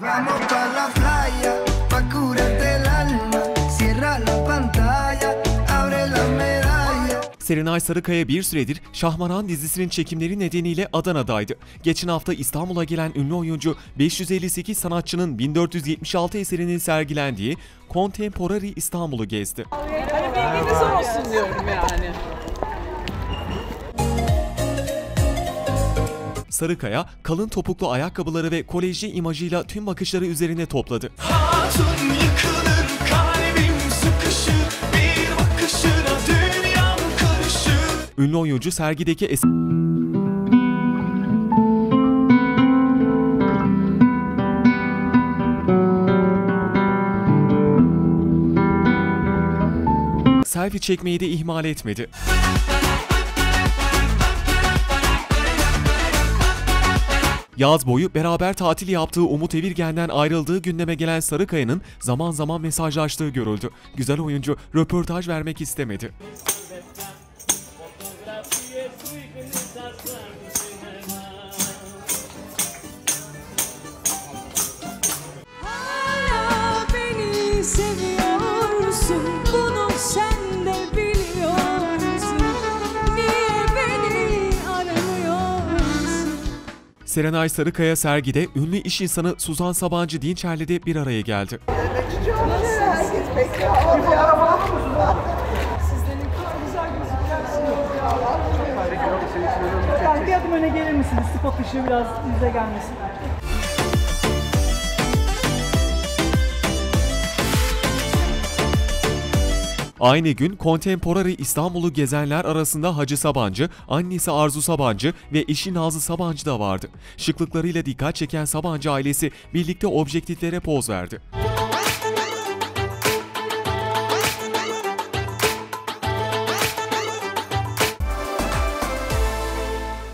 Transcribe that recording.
Vamos pa la playa, pa curarte el alma. Cierra la pantalla, abre la medalla. Serenay Sarıkaya bir süredir Şahmaran dizisinin çekimleri nedeniyle Adana'daydı. Geçen hafta İstanbul'a gelen ünlü oyuncu 558 sanatçının 1476 eserinin sergilendiği Contemporary İstanbul'u gezdi. Hani bilginiz olsun diyorum yani. Sarıkaya kalın topuklu ayakkabıları ve kolejci imajıyla tüm bakışları üzerine topladı. Hatun yıkılır kalbim sıkışır Bir bakışına dünyam karışır Ünlü oyuncu sergideki es- Selfie çekmeyi de ihmal etmedi. Yaz boyu beraber tatil yaptığı Umut Evirgen'den ayrıldığı gündeme gelen Sarıkaya'nın zaman zaman mesajlaştığı görüldü. Güzel oyuncu röportaj vermek istemedi. Serenay Sarıkaya sergide ünlü iş insanı Suzan Sabancı Dinçer'le de bir araya geldi. Bir adım öne gelir misiniz? Spot ışığı biraz yüze gelmesin. Aynı gün Contemporary İstanbul'u gezenler arasında Hacı Sabancı, annesi Arzu Sabancı ve eşi Nazlı Sabancı da vardı. Şıklıklarıyla dikkat çeken Sabancı ailesi birlikte objektiflere poz verdi.